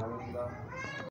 감사합니다.